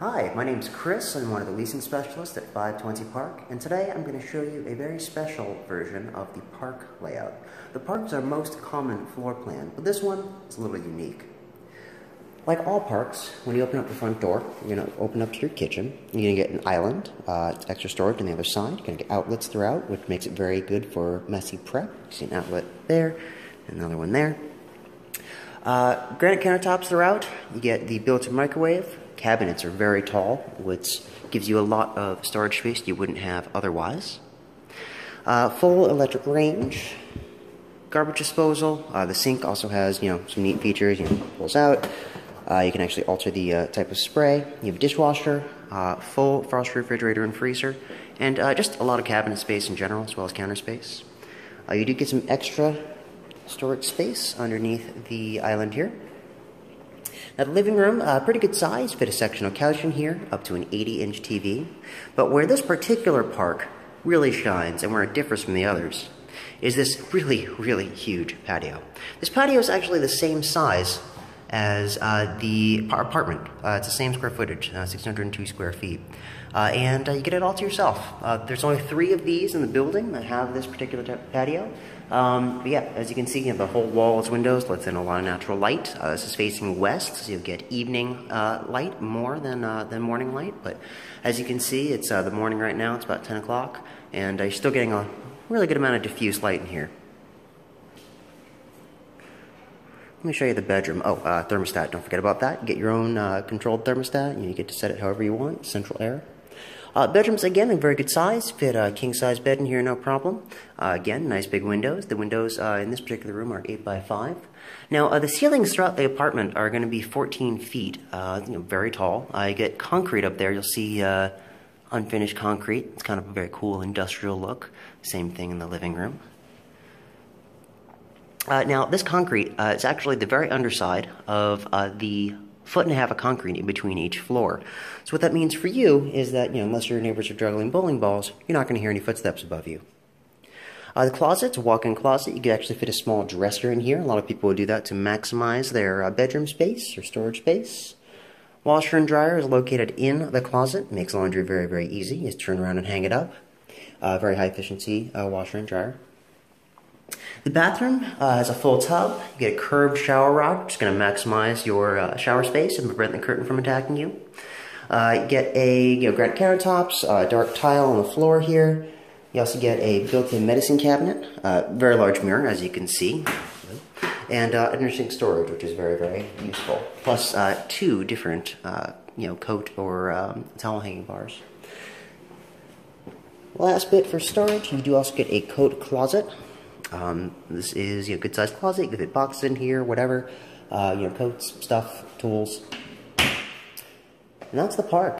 Hi, my name is Chris. I'm one of the leasing specialists at 520 Park, and today I'm going to show you a very special version of the park layout. The park's our most common floor plan, but this one is a little unique. Like all parks, when you open up the front door, you're going to open up to your kitchen. You're going to get an island, uh, extra storage on the other side. You're going to get outlets throughout, which makes it very good for messy prep. You see an outlet there, another one there. Uh, granite countertops throughout. You get the built-in microwave. Cabinets are very tall, which gives you a lot of storage space you wouldn't have otherwise. Uh, full electric range. Garbage disposal. Uh, the sink also has, you know, some neat features. You know, pulls out. Uh, you can actually alter the uh, type of spray. You have a dishwasher, uh, full frost refrigerator and freezer, and just a lot of cabinet space in general, as well as counter space. You do get some extra storage space underneath the island here. Now the living room, uh, pretty good size, fit a sectional couch in here, up to an 80-inch TV. But where this particular park really shines, and where it differs from the others, is this really, really huge patio. This patio is actually the same size as uh, the apartment. Uh, it's the same square footage, uh, 602 square feet. Uh, and uh, you get it all to yourself. Uh, there's only three of these in the building that have this particular patio. Um, but yeah, as you can see, you the whole wall is windows, lets in a lot of natural light. this is facing west, so you'll get evening light more than, than morning light. But as you can see, it's the morning right now, it's about 10 o'clock, and you're still getting a really good amount of diffuse light in here. Let me show you the bedroom. Oh, uh, thermostat. Don't forget about that. Get your own uh, controlled thermostat. You get to set it however you want. Central air. Uh, bedrooms, again, a very good size. Fit a king-size bed in here, no problem. Uh, again, nice big windows. The windows uh, in this particular room are 8 by 5 Now, uh, the ceilings throughout the apartment are going to be 14 feet. you know, very tall. I get concrete up there. You'll see unfinished concrete. It's kind of a very cool industrial look. Same thing in the living room. Uh, now, this concrete uh, is actually the very underside of uh, the foot and a half of concrete in between each floor. So what that means for you is that, you know, unless your neighbors are juggling bowling balls, you're not going to hear any footsteps above you. Uh, the closet's a walk-in closet. You could actually fit a small dresser in here. A lot of people would do that to maximize their uh, bedroom space or storage space. Washer and dryer is located in the closet. Makes laundry very, very easy. You just turn around and hang it up. Uh, very high efficiency washer and dryer. The bathroom uh, has a full tub. You get a curved shower rod, is going to maximize your uh, shower space and prevent the curtain from attacking you. Uh, you get a you know, granite countertops, uh, dark tile on the floor here. You also get a built-in medicine cabinet, uh, very large mirror, as you can see, and uh, interesting storage, which is very, very useful. Plus two different, you know, coat or um, towel hanging bars. Last bit for storage, you do also get a coat closet. Um, this is you know, good sized closet. You can fit boxes in here, whatever. Uh, you know, coats, stuff, tools. And that's the park.